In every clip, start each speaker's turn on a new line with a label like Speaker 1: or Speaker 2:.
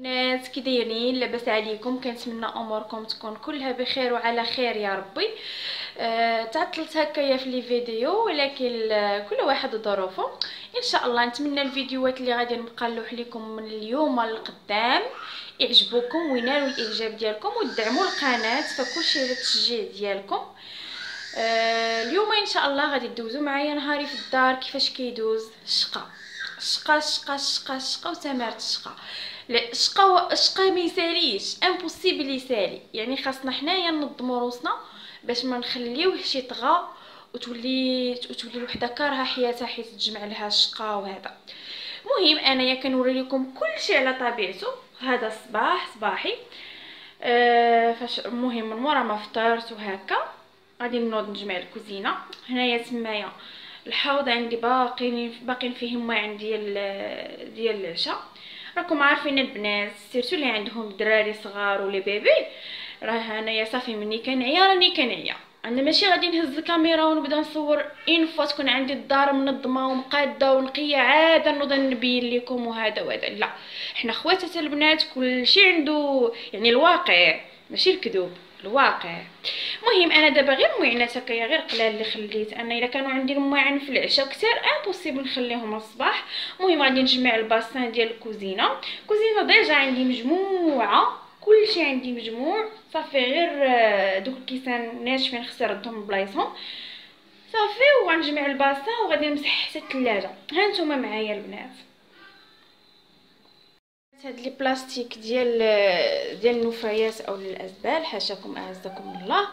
Speaker 1: الناس كي دايرين لاباس عليكم كنتمنى أموركم تكون كلها بخير وعلى خير يا ربي. أه تعطلت هكايا في لي فيديو ولكن كل واحد ظروفه. إن شاء الله نتمنى الفيديوهات اللي غادي نبقى نلوح لكم من اليوم للقدام يعجبوكم وينالوا الإعجاب ديالكم وتدعموا القناة فكلشي على التشجيع ديالكم. أه اليوم إن شاء الله غادي تدوزوا معايا نهاري في الدار كيفاش كيدوز؟ الشقا الشقا الشقا الشقا وسمارة الشقا لا الشقا الشقا ما يساليش امبوسيبل يسالي يعني خاصنا حنايا ننظموا روسنا باش ما نخليوهش يطغى وتولي وتولي الوحده كارهه حياتها حيت تجمع لها الشقا وهذا. مهم أنايا كنوري لكم كل شيء على طبيعته. هذا الصباح صباحي. أه فاش المهم من مورا ما فطرت وهكا. غادي نوض نجمع الكوزينة. هنايا تمايا الحوض عندي باقيين باقيين فيه الماعن ديال ديال العشاء. راكم عارفين البنات surtout اللي عندهم دراري صغار ولا bébé راه انايا صافي مني كنعيا راني كنعيا. أنا ماشي غادي نهز الكاميرا ونبدا نصور une fois تكون عندي الدار منظمة ومقادة ونقية عاد نوض نبين لكم وهذا وهذا. لا حنا خواتات البنات كلشي عنده يعني الواقع ماشي الكذوب. الواقع. المهم أنا دابا غير موعنات هكايا غير قلال اللي خليت. أنا إلا كانوا عندي المواعن في العشاء كثير impossible نخليهم الصباح. المهم غادي نجمع ال bassin ديال الكوزينة. الكوزينة déjà عندي مجموعة. كلشي عندي مجموع. صافي غير دوك الكيسان ناشفين خصي نردهم بلايصهم. صافي وغنجمع ال bassin وغادي نمسح حتى الثلاجه ها معايا البنات. هاد les plastiques ديال ديال النفايات أو الازبال حاشاكم أعزكم الله.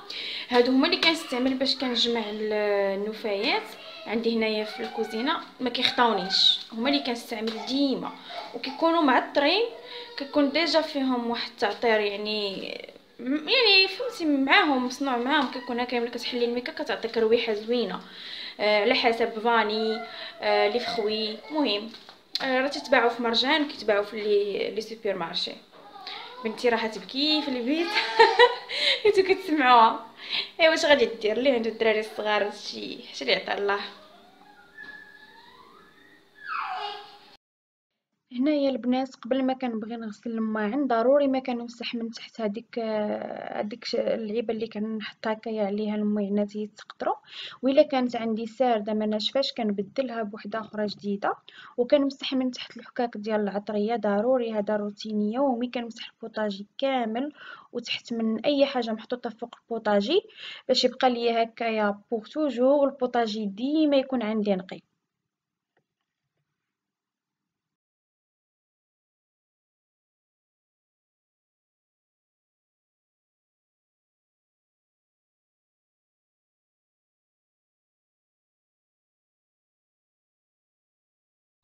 Speaker 1: هادو هما اللي كنستعمل باش كنجمع النفايات عندي هنايا في الكوزينة. ما كيخطاونيش. هما اللي كنستعمل ديما. وكيكونوا معطرين كيكون déjà فيهم واحد التعطير يعني يعني فهمتي معاهم مصنوع معاهم. كيكون هكا ملي كتحلي الميكا كتعطيك رويحة زوينة. آه على حسب vanille آه فخوي. مهم راه تتباعوا في مرجان وكيتباعوا في les les supermarchés بنتي راها تبكي في البيت. حيت كتسمعوها. ايوا واش غادي دير اللي عنده الدراري الصغار هادشي حتى اللي الله. هنايا البنات قبل ما كنبغي نغسل الماعن ضروري ما كنمسح من تحت هذيك هذيك اللعيبة اللي كنحط هكايا عليها المعينات يتقطروا وإلا كانت عندي سارده ما ناشفاش كنبدلها بوحدة أخرى جديدة. وكنمسح من تحت الحكاك ديال العطرية ضروري هذا روتين يومي كنمسح البوطاجي كامل. وتحت من أي حاجة محطوطة فوق البوطاجي باش يبقى ليا هكايا بوغ توجور البوطاجي ديما يكون عندي نقي.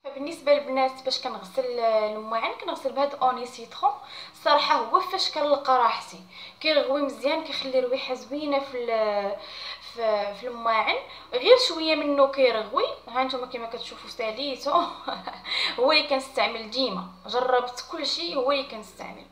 Speaker 1: بالنسبة للبنات باش كنغسل المواعن كنغسل بهاد أوني citron. الصراحه هو فاش كنلقى راحتي. كيرغوي مزيان كيخلي ريحه زوينة في في, المواعن غير شوية منه كيرغوي. ها نتوما كما كتشوفوا ساليتو هو اللي كنستعمل ديما. جربت كلشي هو اللي كنستعمل.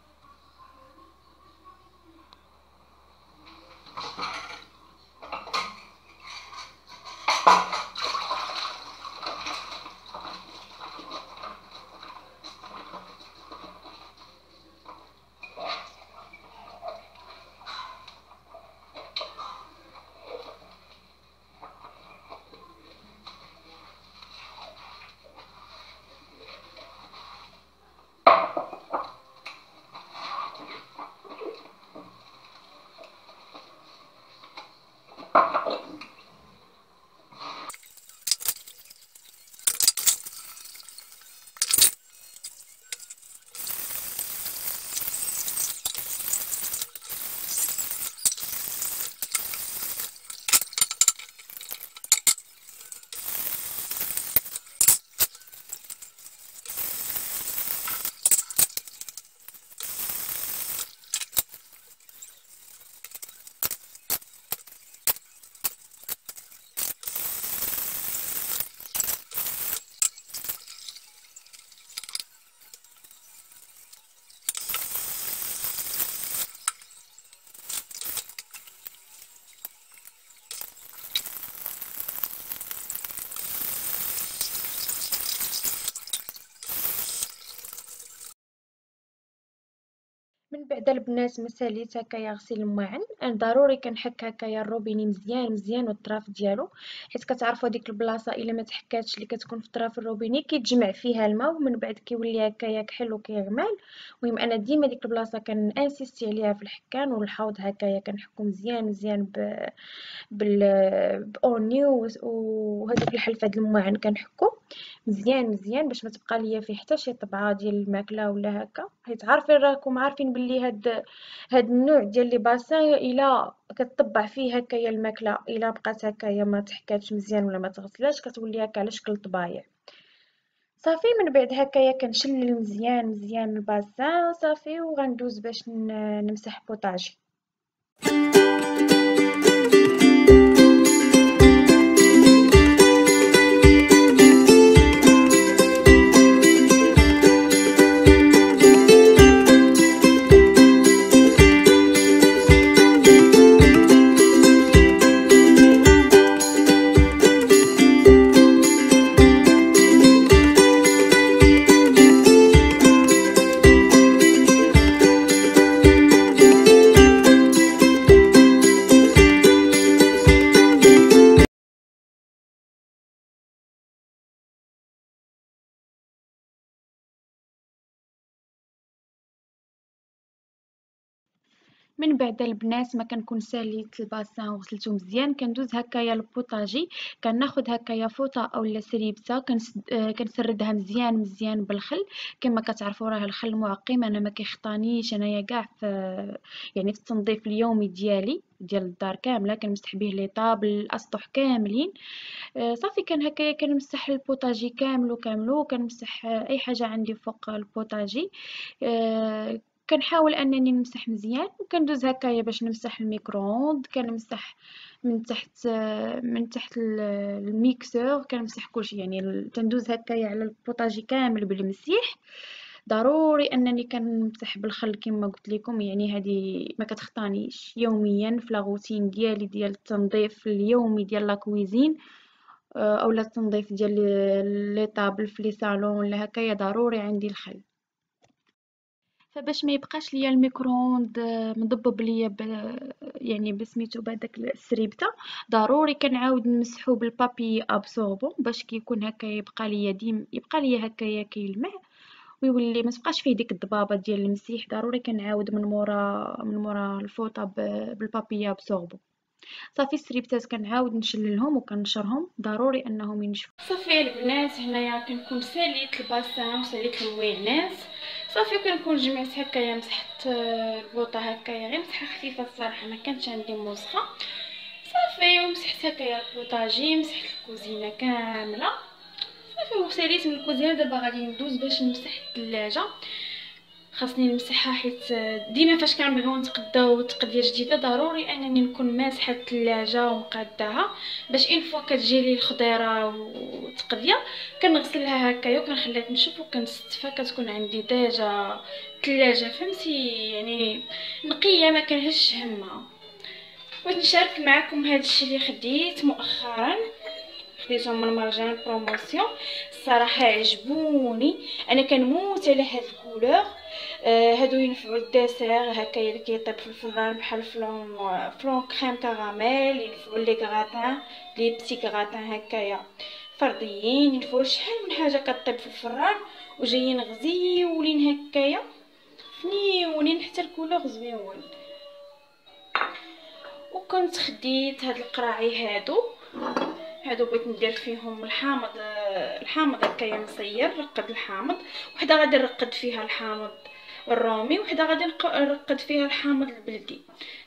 Speaker 1: بعد البنات ما ساليت هكايا غسيل الماعن أنا ضروري كنحك هكايا الروبيني مزيان مزيان والطراف ديالو حيت كتعرفوا هذيك البلاصة إلا ما تحكاتش اللي كتكون في طراف الروبيني كيتجمع فيها الماء ومن بعد كيولي هكايا كحل وكيغمال المهم أنا ديما ديك البلاصة كن insister عليها في الحكان والحوض هكايا كنحكو مزيان مزيان ب بال باوني وهذوك الحلفة د الماعن كنحكو. مزيان مزيان باش ما تبقى ليا فيه حتى شي طبعة ديال الماكلة ولا هكا. حيت عارفين راكم عارفين بلي هاد هاد النوع ديال لي باسان إلا كتطبع فيه هكايا الماكلة إلا بقات هكايا ما تحكاتش مزيان ولا ما تغسلاش كتولي هكا على شكل طبايع. صافي من بعد هكايا كنشلل مزيان مزيان الباسان صافي وغندوز باش نمسح بوطاجي من بعد البنات ما كنكون ساليت ال bassin وغسلته مزيان كندوز هكايا للبوطاجي كناخذ هكايا فوطة اولا سريبته كنسردها مزيان مزيان بالخل. كما كتعرفوا راه الخل معقم أنا ما كيخطانيش أنايا كاع في يعني في التنظيف اليومي ديالي ديال الدار كاملة كنمسح به les tables الأسطح كاملين. آه، صافي كان هكايا كنمسح البوطاجي كامل وكامل وكنمسح أي حاجة عندي فوق البوطاجي. آه، كنحاول أنني نمسح مزيان وكندوز هكايا باش نمسح ال micro-ondes كنمسح من تحت من تحت ال mixeur كنمسح كلشي يعني تندوز هكايا على البوطاجي كامل بالمسيح ضروري أنني كنمسح بالخل كما قلت لكم يعني هذه ما كتخطانيش يوميا في la routine ديالي ديال التنظيف اليومي ديال la cuisine اولا التنظيف ديال les tables في les salons ولا هكايا ضروري عندي الخل. فباش ما يبقاش ليا ال micro-ondes آه، مضبب ليا ب... يعني بسميتو بهداك السريبتة. ضروري كنعاود نمسحو بال papier absorbant باش كيكون هكا يبقى ليا ديم يبقى ليا هكايا كيلمع ويولي ما تبقاش فيه ديك الضبابة ديال المسيح. ضروري كنعاود من مورا من مورا الفوطة ب... بال papier absorbant صافي السريبتات كنعاود نشللهم وكنشرهم. ضروري أنهم ينشفوا صافي البنات هنايا كنكون ساليت الباسان وساليت الموينات صافي كنكون جمعت هكايا مسحت البوطة هكايا غير مسحة خفيفة الصراحة ما كانتش عندي موسخة. صافي ومسحت هكايا البوطاجي مسحت الكوزينة كاملة. صافي وساليت من الكوزينة دابا غادي ندوز باش نمسح الثلاجة. خاصني نمسحها حيت ديما فاش كنبغيو نتقداو تقديه جديدة ضروري أنني نكون ماسحة الثلاجة ومقاداها. باش une fois كتجي لي الخضيرة وتقديه كنغسلها هكايا وكنخليها تنشف وكنستفها. كتكون عندي déjà الثلاجه فهمتي؟ يعني نقية ما كنهش همها بغيت نشارك معكم هذا الشيء اللي خديت مؤخرا. خديتهم من مارجان promotion الصراحة عجبوني. أنا كنموت على هاد ال couleur. آه هادو ينفعوا ال dessert هكايا اللي كيطيب في الفران بحال flan flan crème caramel ينفعوا les gratins les petits gratins هكايا فرديين ينفعوا شحال من حاجة كطيب في الفران وجايين غزيولين هكايا فنيونين حتى ال couleur زويون وكنت خديت هاد القراعي هادو هادو بغيت ندير فيهم الحامض الحامض هكايا مصير رقد الحامض. وحده غادي نرقد فيها الحامض الرومي وحده غادي نرقد فيها الحامض البلدي.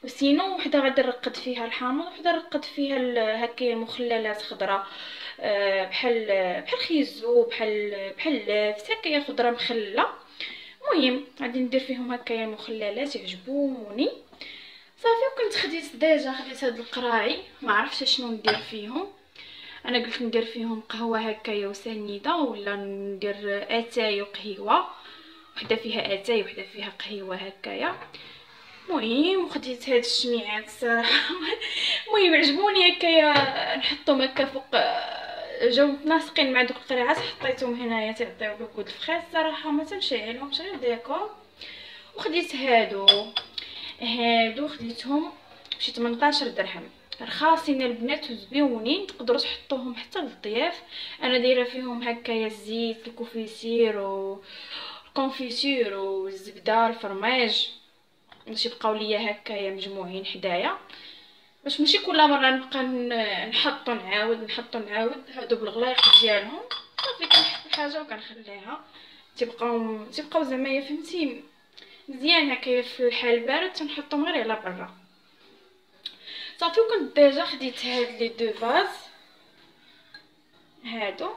Speaker 1: وسينو وحده غادي نرقد فيها الحامض وحده نرقد فيها هكايا مخللات خضراء آه، بحال بحال خيزو بحال بحال لافت هكايا خضره مخلله. المهم غادي ندير فيهم هكايا المخللات يعجبوني. صافي وكنت خديت ديجا خديت هاد القراعي. ما عرفتش شنو ندير فيهم. أنا قلت ندير فيهم قهوة هكايا وسنيدة ولا ندير آتاي وقهيوة؟ وحدة فيها آتاي وحدة فيها قهيوة هكايا. المهم خديت هاد الشميعات. الصراحه المهم عجبوني هكايا. نحطهم هكا فوق جاو متناسقين مع دوك القريعات حطيتهم هنايا تعطيو لو كود الفخيس الصراحه ما تنشعلهمش غير ديكور. وخديت هادو. هادو خديتهم بشي 18 درهم. رخاصين البنات وزويونين تقدروا تحطوهم حتى للضياف أنا دايرة فيهم هكايا الزيت الكوفيسير و الكونفيسور والزبدة الفرماج. باش يبقاو ليا هكايا مجموعين حدايا. باش ماشي كل مرة نبقى نحط نعاود نحط نعاود. هادو بالغلايق ديالهم. صافي كنحط الحاجة وكنخليها. تبقاو تبقاو زعما فهمتي مزيان هكايا في الحال بارد تنحطهم غير على برا. صافي وكنت déjà خديت هاد les deux vases هادو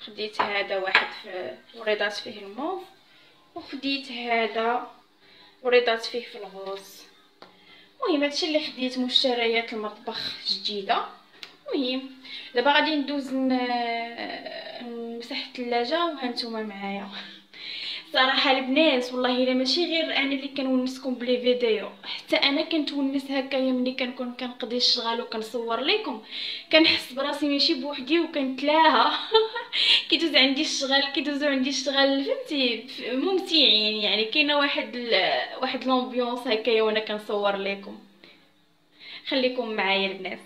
Speaker 1: خديت هذا واحد في وريضات فيه الموف وخديت هذا وريضات فيه في ال rose المهم هادشي اللي خديت مشتريات المطبخ جديدة. المهم دابا غادي ندوز نمسح الثلاجه وهانتوما معايا. صراحة البنات والله إلا ماشي غير أنا اللي كنونسكم ب les vidéos. حتى أنا كنتونس هكايا ملي كنكون كنقضي الشغل وكنصور لكم. كنحس براسي ماشي بوحدي وكنتلاها. كيدوز عندي الشغل كيدوزو عندي الشغل فهمتي؟ ممتعين يعني. كاينة واحد ال... واحد l'ambiance هكايا وأنا كنصور لكم. خليكم معايا البنات.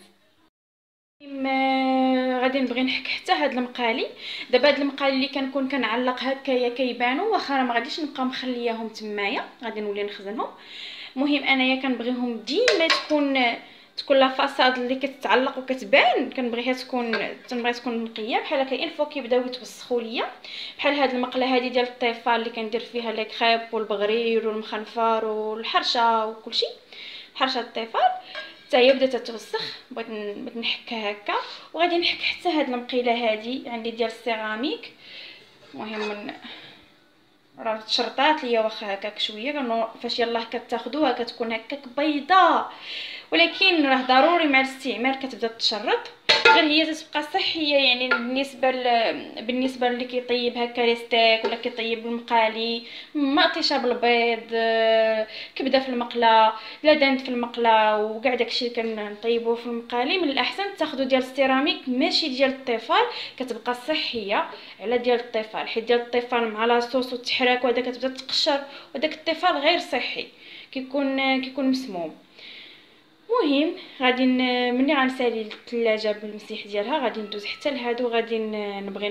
Speaker 1: غادي نبغي نحك حتى هاد المقالي. دابا هاد المقالي اللي كنكون كنعلق هكايا كيبانوا واخا ما غاديش نبقى مخلياهم تمايا غادي نولي نخزنهم. المهم أنايا كنبغيهم ديما تكون تكون لا فاصاد اللي كتعلق وكتبان كنبغيها تكون تنبغي تكون نقية. بحال هكا إن فوا كيبداو يتوسخوا ليا. بحال هاد المقلة هادي ديال الطيفال اللي كندير فيها لي كريب والبغرير والمخنفر والحرشة وكلشي. حرشة الطيفال. حتى هي بدات تتوسخ بغيت بغيت نحكها هكا. وغادي نحك حتى هاد المقيله هادي عندي ديال السيراميك. المهم من راه تشرطات ليا واخا هكاك شوية فاش يلاه كتاخدوها كتكون هكاك بيضاء. ولكن راه ضروري مع الاستعمال كتبدا تشرط غير هي تتبقى صحية يعني بالنسبة ل... بالنسبة اللي كيطيب هكا لي ستيك ولا كيطيب المقالي ما طيشه بالبيض كبدة في المقلة لا دانت في المقلة وكاع داكشي اللي كنطيبوه في المقالي من الأحسن تاخذوا ديال السيراميك ماشي ديال الطفال كتبقى صحية على ديال الطفال حيت ديال الطفال مع لاصوص والتحراك وهذا كتبدا تقشر وداك الطفال غير صحي كيكون كيكون مسموم. مهم غادي ملي غنسالي الثلاجه بالمسيح ديالها غادي ندوز حتى لهادو غادي نبغي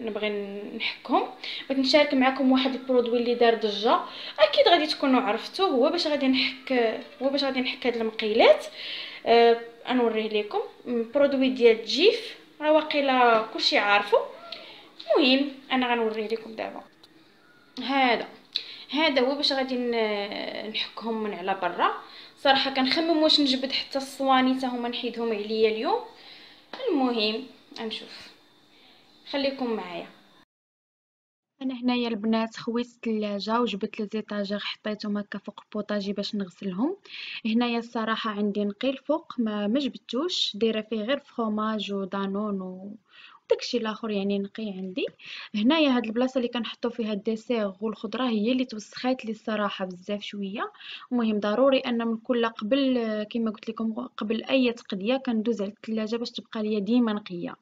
Speaker 1: نبغي نحكهم. بغيت نشارك معكم واحد ال produit اللي دار ضجة. أكيد غادي تكونوا عرفتوه هو باش غادي نحك هو باش غادي نحك هاد المقيلات. أه نوريه لكم produit ديال جيف. راه واقيلا كلشي عارفو. المهم أنا غنوريه لكم دابا. هذا. هذا هو باش غادي نحكهم من على برا. صراحة كنخمم واش نجبد حتى الصواني حتى هما نحيدهم عليا اليوم. المهم غنشوف. خليكم معايا. أنا هنايا البنات خويت الثلاجه وجبت les étagères حطيتهم هكا فوق البوطاجي باش نغسلهم. هنايا الصراحة عندي نقي الفوق ما ما دايرة فيه غير فخوماج ودانون و داكشي الآخر يعني نقي عندي؟ هنايا هاد البلاصة اللي كنحطو فيها ال dessert والخضرة هي اللي توسخات لي الصراحة بزاف شوية. المهم ضروري أن من كل قبل كما قلت لكم قبل أي تقضية كندوز على الثلاجه باش تبقى ليا ديما نقية.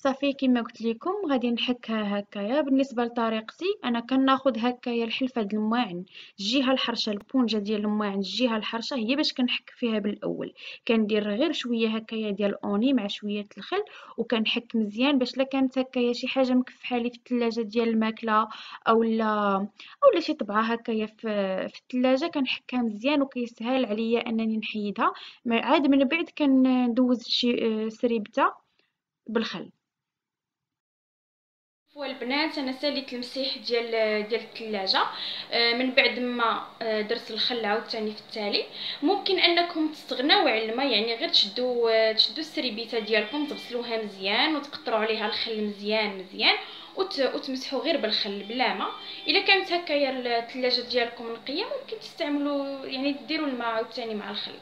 Speaker 1: صافي كما قلت لكم غادي نحكها هكايا. بالنسبة لطريقتي أنا كناخذ هكايا الحلفة د الماعن الجهة الحرشة البونجة ديال الماعن الجهة الحرشة هي باش كنحك فيها بالأول. كندير غير شوية هكايا ديال أوني مع شوية الخل وكنحك مزيان باش لا كانت هكايا شي حاجة مكفحة لي في الثلاجه ديال الماكلة اولا اولا شي طبعة هكايا في في الثلاجه كنحكها مزيان وكيسهل عليا أنني نحيدها. عاد من بعد كندوز شي سريبتة بالخل. والبنات أنا ساليت المسيح ديال ديال الثلاجة آه، من بعد ما آه، درت الخل عاوتاني في التالي. ممكن أنكم تستغناو على الماء يعني غير تشدوا آه، تشدوا السريبيتة ديالكم تغسلوها مزيان وتقطروا عليها الخل مزيان مزيان. وتمسحوا غير بالخل بلا ما إلا كانت هكايا الثلاجة ديالكم نقية ممكن تستعملوا يعني ديروا الماء عاوتاني مع الخل.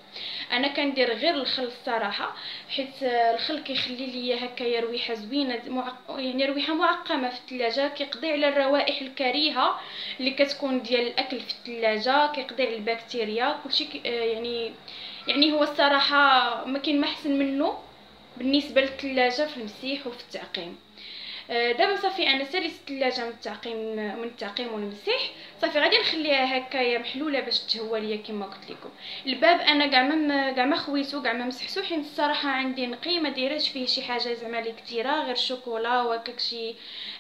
Speaker 1: أنا كندير غير الخل الصراحة حيت الخل كيخلي لي هكايا رويحة زوينة معق... يعني رويحة معقمة في الثلاجة كيقضي على الروائح الكريهة اللي كتكون ديال الأكل في الثلاجة كيقضي على البكتيريا كلشي يعني يعني هو الصراحة ما كاين ما أحسن منه بالنسبة للثلاجة في المسيح وفي التعقيم. دابا صافي أنا ساليت الثلاجه من التعقيم من التعقيم والمسيح. صافي غادي نخليها هكايا محلولة باش تهوى ليا كما قلت لكم. الباب أنا كاع ما كاع ما خويتو كاع ما مسحتو حيت الصراحة عندي نقي ما دايرهش فيه شي حاجة زعما لي كثيرة غير شوكولا وهكاك شي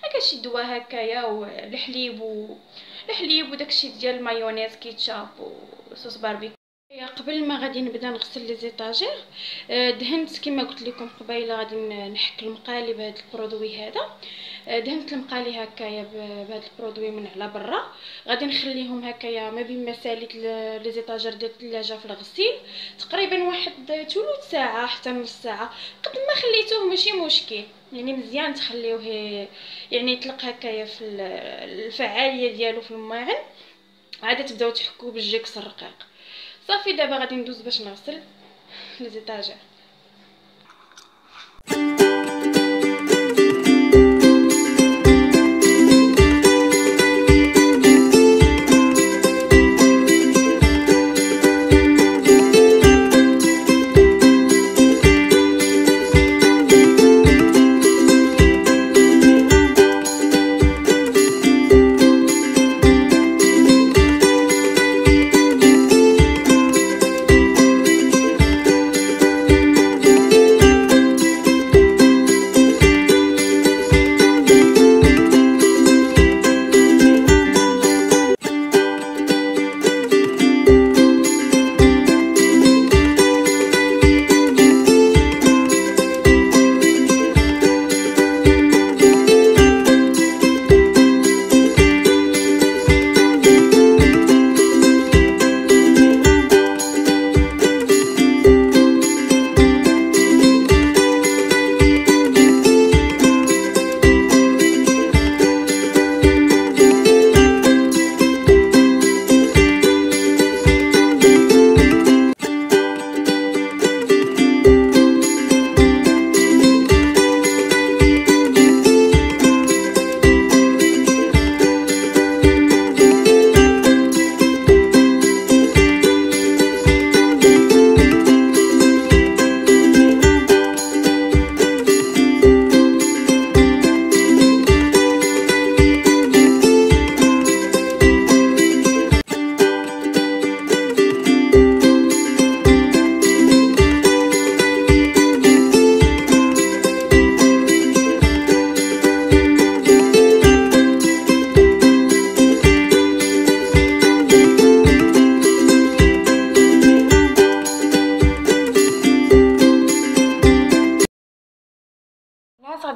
Speaker 1: هكا شي دواء هكايا والحليب و الحليب وداكشي ديال المايونيز ketchup و sauce barbecue. قبل ما غادي نبدا نغسل les étagères آه، دهنت كما قلت لكم قبيلة غادي نحك المقالي بهذا ال produit هذا. آه، دهنت المقالي هكايا بهذا ال produit من على برا. غادي نخليهم هكايا ما بين ما ساليت les étagères ديال الثلاجة في الغسيل. تقريبا واحد ثلث ساعة حتى نص ساعة. قد ما خليتوه ماشي مشكل. يعني مزيان تخليوه يعني يطلق هكايا في الفعالية ديالو في الماعن. عاد تبداو تحكوا بالجيكس الرقيق صافي دابا غادي ندوز باش نغسل les étagères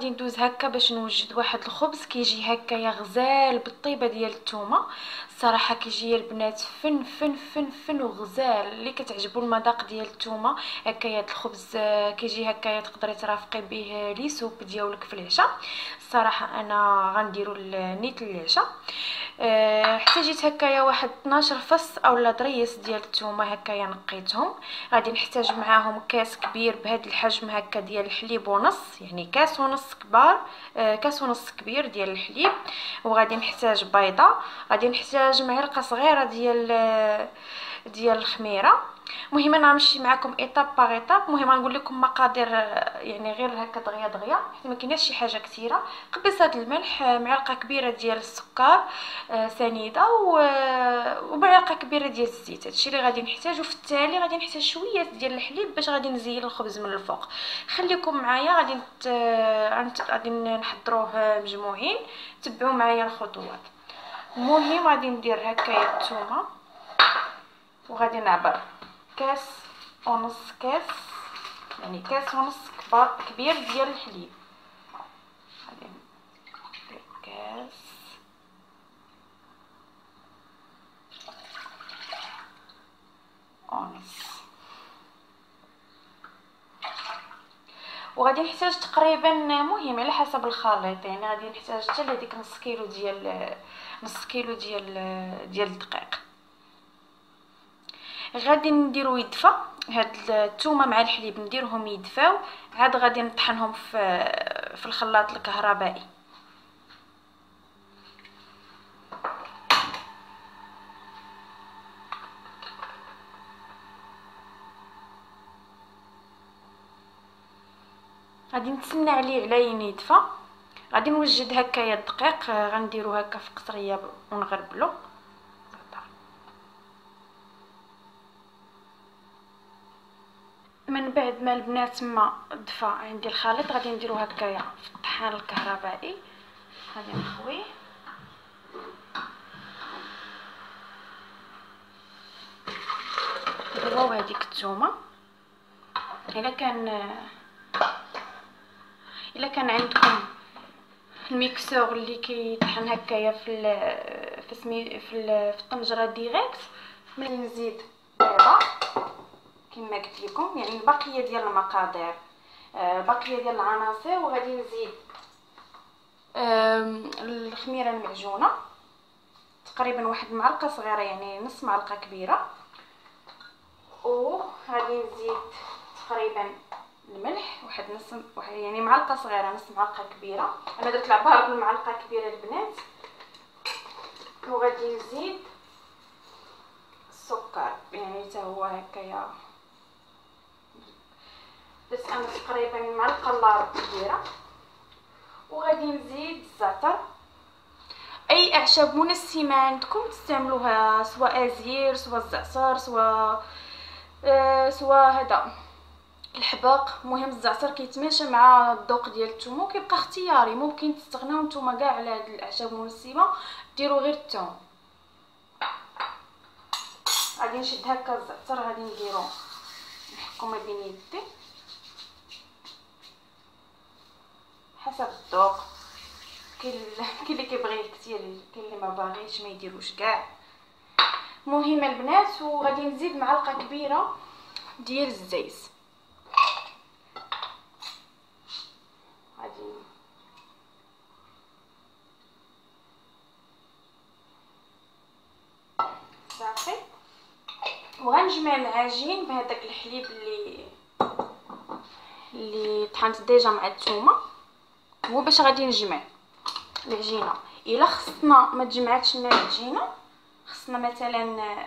Speaker 1: غادي ندوز هكا باش نوجد واحد الخبز كيجي هكايا غزال بالطيبة ديال الثومه الصراحه كيجي البنات فن فن فن فن وغزال. اللي كتعجبو المذاق ديال الثومه هكايا الخبز كيجي هكايا تقدري ترافقي به les soupes ديالك في العشاء. الصراحة أنا غنديرو نيت العشاء. أه حتى جيت هكايا واحد 12 فص اولا ضريس ديال الثومه هكايا نقيتهم. غادي نحتاج معاهم كاس كبير بهذا الحجم هكا ديال الحليب ونص يعني كاس ونص كبار أه كاس ونص كبير ديال الحليب. وغادي نحتاج بيضة. غادي نحتاج معلقة صغيرة ديال ديال الخميرة. المهم أنا غنمشي معكم ايطاب باغ ايطاب المهم غنقول لكم مقادير يعني غير هكا دغيا دغيا حيت ما كايناش شي حاجة كثيرة. قبيصه الملح معلقة كبيرة ديال السكر آه سنيدة ومعلقة كبيرة ديال الزيت. هادشي اللي غادي نحتاج وفي التالي غادي نحتاج شوية ديال الحليب باش غادي نزين الخبز من الفوق. خليكم معايا غادي غادي نحضروه مجموعين. تبعوا معايا الخطوات. المهم غادي ندير هكايا الثومه وغادي نعبر. كاس ونص كاس يعني كاس ونص كبار كبير ديال الحليب. غادي ندير كاس. ونص وغادي نحتاج تقريبا مهم على حسب الخليط يعني غادي نحتاج حتى لهاديك نص كيلو ديال نص كيلو ديال ديال الدقيق. غادي نديرو يدفى. هاد الثومه مع الحليب نديرهم يدفاو. عاد غادي نطحنهم في في الخلاط الكهربائي. غادي نتسنى عليه على يدفى. غادي نوجد هكايا الدقيق غنديرو هكا في قصرية ونغربلو. من بعد ما البنات ما دفا عندي الخليط غادي نديرو هكايا في الطحان الكهربائي. غادي نخويه هو هذيك الثومه إلا كان إلا كان عندكم ال mixeur اللي كيطحن هكايا في في سمي في, في الطنجرة direct ملي نزيد بيضه كما قلت لكم يعني البقية ديال المقادير. البقيه آه، ديال العناصر وغادي نزيد. الخميرة المعجونة. تقريبا واحد المعلقه صغيرة يعني نص معلقة كبيرة. وغادي نزيد تقريبا الملح واحد نص يعني معلقة صغيرة نص معلقة كبيرة. أنا درت العبار بالمعلقه كبيرة البنات. وغادي نزيد السكر يعني حتى هو هكايا. درت أنا تقريبا معلقة الا كبيرة. وغادي نزيد الزعتر. أي أعشاب منسمة عندكم تستعملوها سواء أزير سواء الزعتر سواء آه سواء هذا. الحباق مهم الزعتر كيتماشى مع الذوق ديال الثوم وكيبقى اختياري. ممكن تستغناو نتوما كاع على هاد الأعشاب المنسمة. ديروا غير الثوم غادي نشد هكا الزعتر غادي نديرو نحكو ما بين يدي. حسب الذوق. كاين اللي كيبغي كثير كاين اللي ما باغيش ما يديروش كاع. مهمه البنات وغادي نزيد معلقة كبيرة ديال الزيت. صافي. وغنجمع العجين بهذاك الحليب اللي اللي طحنت ديجا مع الثومه هو باش غادي نجمع العجينة. إلا خصنا ما تجمعاتش لنا العجينة خصنا مثلا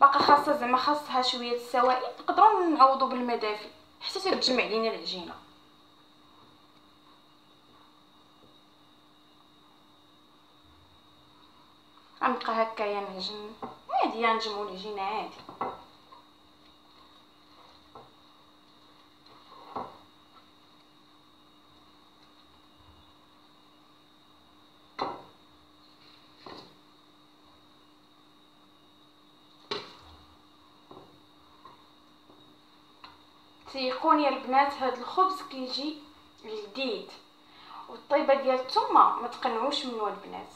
Speaker 1: باقا خاصة زعما خاصها شوية السوائل نقدروا نعوضوا بالمدافي حتى تتجمع لينا العجينة. غنبقى هكايا نعجن عادي نجمو العجينة عادي. تيقون يا البنات هاد الخبز كيجي جديد والطيبة ديال الثومه ما تقنعوش منه البنات.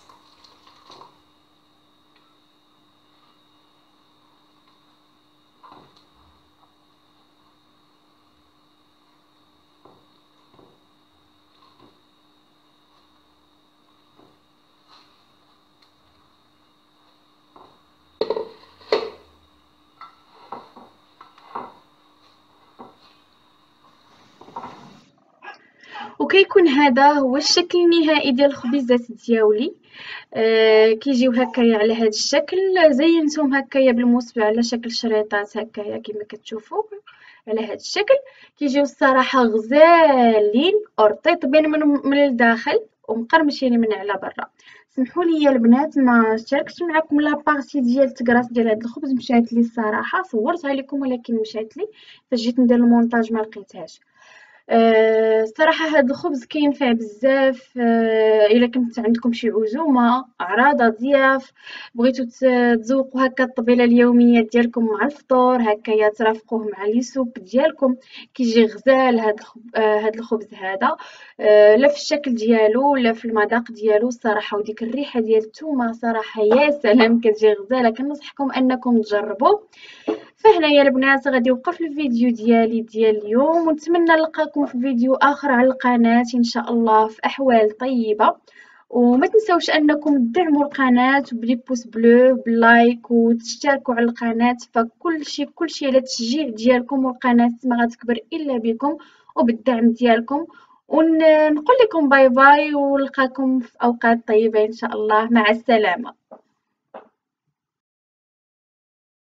Speaker 1: وكيكون هذا هو الشكل النهائي ديال الخبيزات ديالي. آه كيجيو هكايا على هذا الشكل. زينتهم هكايا بالمصبع على شكل شريطات هكايا كما كتشوفوا على هذا الشكل. كيجيو الصراحة غزالين ورطيطبين من من الداخل ومقرمشين من على برا. سمحوا لي البنات ما شاركتش معكم la partie ديال التقراص ديال هذا الخبز مشات لي الصراحة. صورتها لكم ولكن مشات لي فجيت ندير المونتاج ما لقيتهاش. أه صراحة هاد الخبز كينفع بزاف أه إلا كنت عندكم شي عزومة عراضة ضياف بغيتو تزوقوا هكا الطبيلة اليومية ديالكم مع الفطور هكايا ترافقوه مع لي سوب ديالكم كيجي غزال هاد أه هاد الخبز هذا. لا في الشكل ديالو لا في المذاق ديالو الصراحة وديك الريحة ديال الثومة صراحة يا سلام كتجي غزالة. كنصحكم أنكم تجربوا. فهنايا البنات غادي يوقف الفيديو ديالي ديال اليوم ونتمنى نلقاكم في فيديو آخر على القناة إن شاء الله في أحوال طيبة. وما تنسوش أنكم تدعموا القناة ب les pouces bleus بال like وتشتركوا على القناة. فكل شيء كل شيء على ديالكم والقناة ما غتكبر إلا بكم وبالدعم ديالكم. ونقول لكم bye bye ونلقاكم في أوقات طيبة إن شاء الله. مع السلامة.